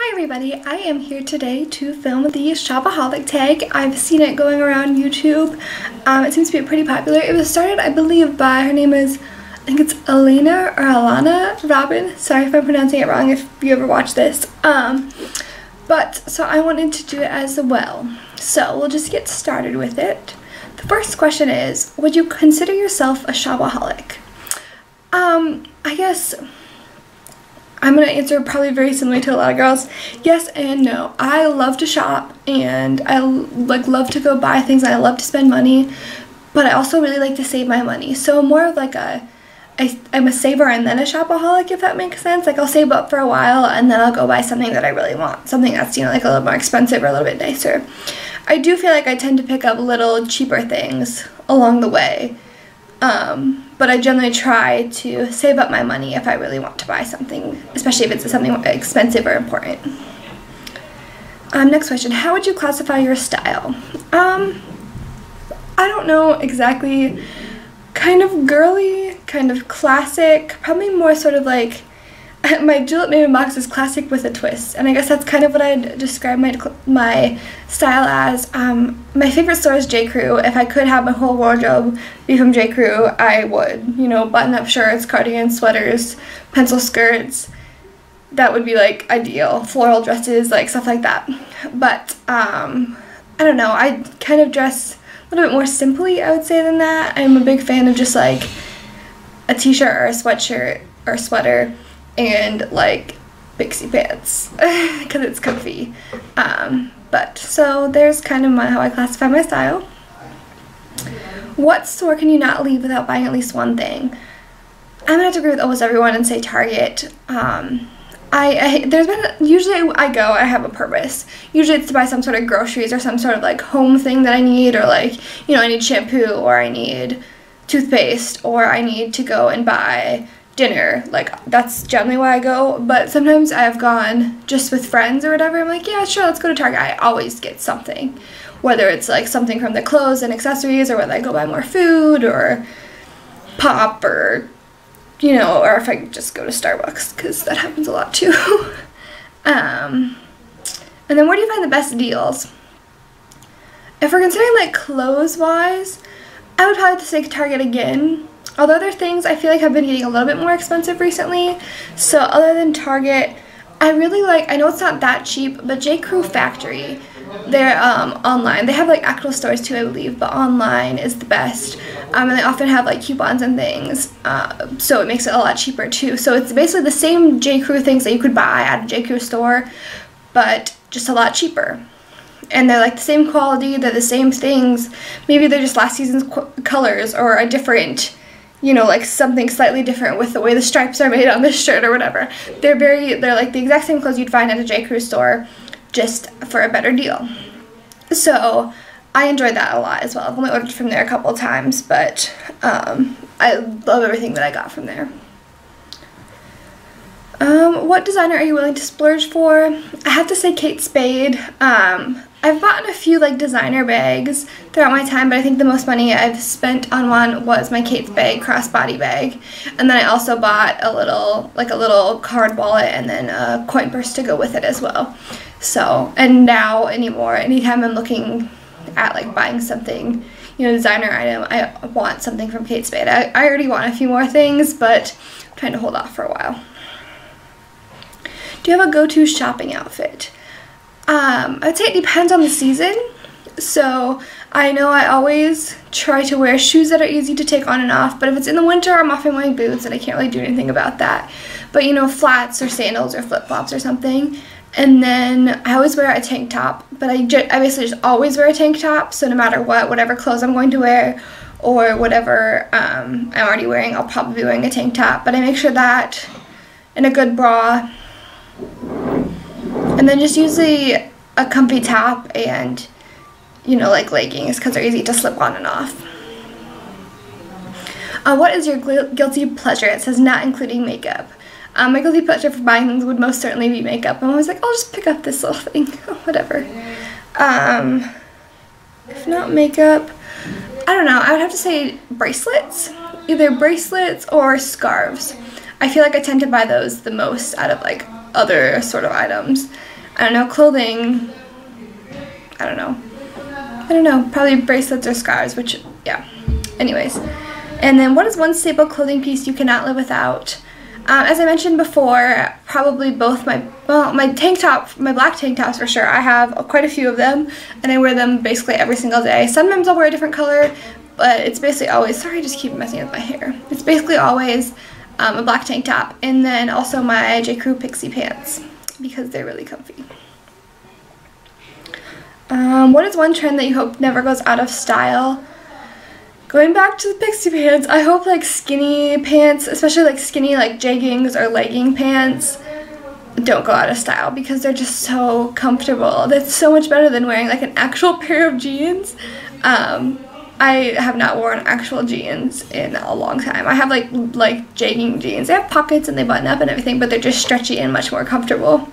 Hi everybody, I am here today to film the Shopaholic tag. I've seen it going around YouTube. Um, it seems to be pretty popular. It was started, I believe, by, her name is, I think it's Elena or Alana Robin. Sorry if I'm pronouncing it wrong if you ever watch this. Um, but, so I wanted to do it as well. So, we'll just get started with it. The first question is, would you consider yourself a shopaholic? Um, I guess I'm going to answer probably very similarly to a lot of girls. Yes and no. I love to shop and I like love to go buy things I love to spend money, but I also really like to save my money. So more of like a I, I'm a saver and then a shopaholic, if that makes sense. Like I'll save up for a while and then I'll go buy something that I really want. Something that's, you know, like a little more expensive or a little bit nicer. I do feel like I tend to pick up little cheaper things along the way. Um, but I generally try to save up my money if I really want to buy something, especially if it's something expensive or important. Um, next question, how would you classify your style? Um, I don't know exactly, kind of girly, kind of classic, probably more sort of like my Julep Maven box is classic with a twist, and I guess that's kind of what I'd describe my my style as. Um, my favorite store is J. Crew. If I could have my whole wardrobe be from J. Crew, I would. You know, button-up shirts, cardigans, sweaters, pencil skirts. That would be like ideal. Floral dresses, like stuff like that. But um, I don't know. I kind of dress a little bit more simply, I would say, than that. I'm a big fan of just like a t-shirt or a sweatshirt or sweater and like pixie pants because it's comfy. Um, but so there's kind of my, how I classify my style. What store can you not leave without buying at least one thing? I'm gonna have to agree with almost everyone and say Target. Um, I, I, there's been usually I go I have a purpose. Usually it's to buy some sort of groceries or some sort of like home thing that I need or like you know I need shampoo or I need toothpaste or I need to go and buy dinner. Like that's generally why I go. But sometimes I've gone just with friends or whatever. I'm like, yeah, sure, let's go to Target. I always get something, whether it's like something from the clothes and accessories, or whether I go buy more food or pop or you know, or if I just go to Starbucks because that happens a lot too. um, and then where do you find the best deals? If we're considering like clothes wise, I would probably have to say Target again Although their things I feel like have been getting a little bit more expensive recently. So other than Target, I really like, I know it's not that cheap, but J. Crew Factory, they're um, online. They have like actual stores too, I believe, but online is the best. Um, and they often have like coupons and things, uh, so it makes it a lot cheaper too. So it's basically the same J. Crew things that you could buy at a J. Crew store, but just a lot cheaper. And they're like the same quality, they're the same things. Maybe they're just last season's colors or a different you know, like something slightly different with the way the stripes are made on this shirt or whatever. They're very, they're like the exact same clothes you'd find at a J. Crew store, just for a better deal. So I enjoyed that a lot as well. I've only ordered from there a couple times, but um, I love everything that I got from there. Um, what designer are you willing to splurge for? I have to say Kate Spade. Um, I've bought a few like designer bags throughout my time, but I think the most money I've spent on one was my Kate Spade crossbody bag. And then I also bought a little, like a little card wallet and then a coin purse to go with it as well. So, and now anymore, anytime I'm looking at like buying something, you know, designer item, I want something from Kate Spade. I, I already want a few more things, but I'm trying to hold off for a while. Do you have a go-to shopping outfit? Um, I'd say it depends on the season. So I know I always try to wear shoes that are easy to take on and off, but if it's in the winter, I'm often wearing boots and I can't really do anything about that. But you know, flats or sandals or flip-flops or something. And then I always wear a tank top, but I, I basically just always wear a tank top, so no matter what, whatever clothes I'm going to wear or whatever um, I'm already wearing, I'll probably be wearing a tank top. But I make sure that in a good bra and then just usually a comfy top and, you know, like leggings because they're easy to slip on and off. Uh, what is your guilty pleasure? It says not including makeup. Um, my guilty pleasure for buying things would most certainly be makeup. I'm always like, I'll just pick up this little thing, whatever. Um, if not makeup, I don't know. I would have to say bracelets. Either bracelets or scarves. I feel like I tend to buy those the most out of like other sort of items. I don't know, clothing, I don't know. I don't know, probably bracelets or scarves, which, yeah. Anyways. And then what is one staple clothing piece you cannot live without? Um, as I mentioned before, probably both my, well, my tank top, my black tank tops for sure. I have quite a few of them, and I wear them basically every single day. Sometimes I'll wear a different color, but it's basically always, sorry, I just keep messing with my hair. It's basically always um, a black tank top, and then also my J. Crew Pixie pants, because they're really comfy. Um, what is one trend that you hope never goes out of style? Going back to the pixie pants, I hope like skinny pants, especially like skinny like jeggings or legging pants, don't go out of style because they're just so comfortable. That's so much better than wearing like an actual pair of jeans. Um, I have not worn actual jeans in a long time. I have like like jegging jeans. They have pockets and they button up and everything, but they're just stretchy and much more comfortable.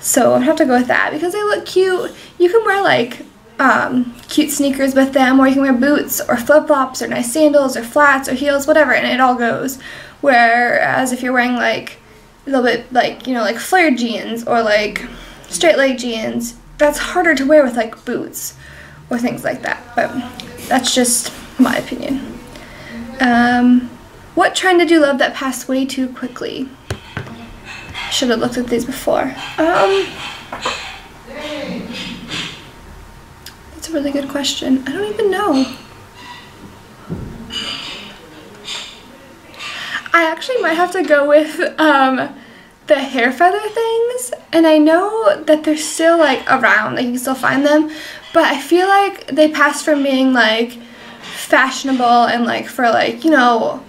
So gonna have to go with that because they look cute. You can wear like um, cute sneakers with them, or you can wear boots or flip flops or nice sandals or flats or heels, whatever, and it all goes. Whereas if you're wearing like a little bit like you know like flared jeans or like straight leg jeans, that's harder to wear with like boots or things like that. But that's just my opinion. Um, what trend did you love that passed way too quickly? Should have looked at these before. Um, that's a really good question. I don't even know. I actually might have to go with um, the hair feather things. And I know that they're still like around, like you can still find them. But I feel like they passed from being like fashionable and like for like, you know,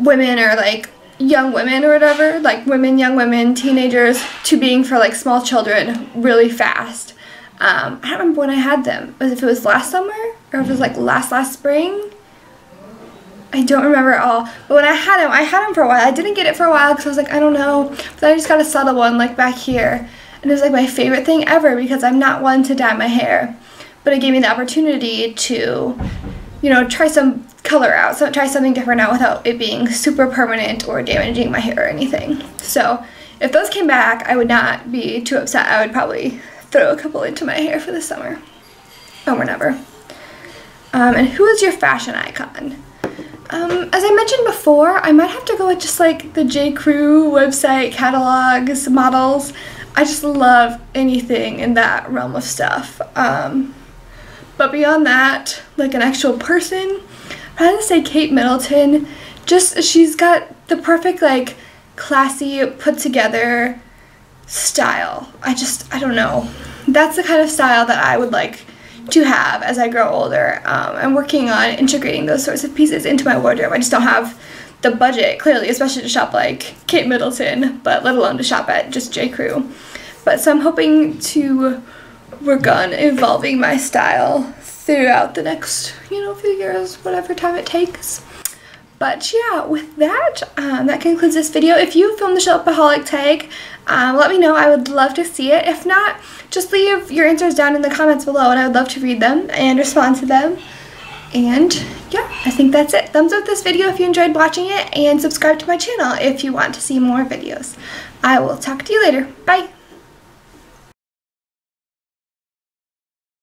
women or like young women or whatever, like women, young women, teenagers, to being for like small children really fast. Um, I don't remember when I had them. Was if it was last summer or if it was like last last spring. I don't remember at all. But when I had them, I had them for a while. I didn't get it for a while because I was like, I don't know. But I just got a subtle one like back here. And it was like my favorite thing ever because I'm not one to dye my hair. But it gave me the opportunity to, you know, try some color out. So try something different out without it being super permanent or damaging my hair or anything. So if those came back, I would not be too upset. I would probably throw a couple into my hair for the summer or whenever. Um, and who is your fashion icon? Um, as I mentioned before, I might have to go with just like the J. Crew website, catalogs, models. I just love anything in that realm of stuff. Um, but beyond that, like an actual person, I had to say Kate Middleton. Just, she's got the perfect like classy, put together style. I just, I don't know. That's the kind of style that I would like to have as I grow older. Um, I'm working on integrating those sorts of pieces into my wardrobe. I just don't have the budget, clearly, especially to shop like Kate Middleton, but let alone to shop at just J. Crew. But so I'm hoping to work on evolving my style throughout the next, you know, few years, whatever time it takes. But yeah, with that, um, that concludes this video. If you filmed the Shopaholic tag, um, let me know. I would love to see it. If not, just leave your answers down in the comments below and I would love to read them and respond to them. And think that's it. Thumbs up this video if you enjoyed watching it and subscribe to my channel if you want to see more videos. I will talk to you later. Bye!